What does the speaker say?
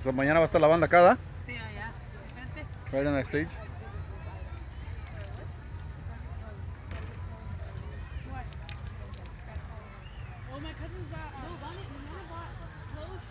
O sea, mañana va a estar la banda acá, ¿da? Sí, allá. Right on the stage. Oh, my cousins no, clothes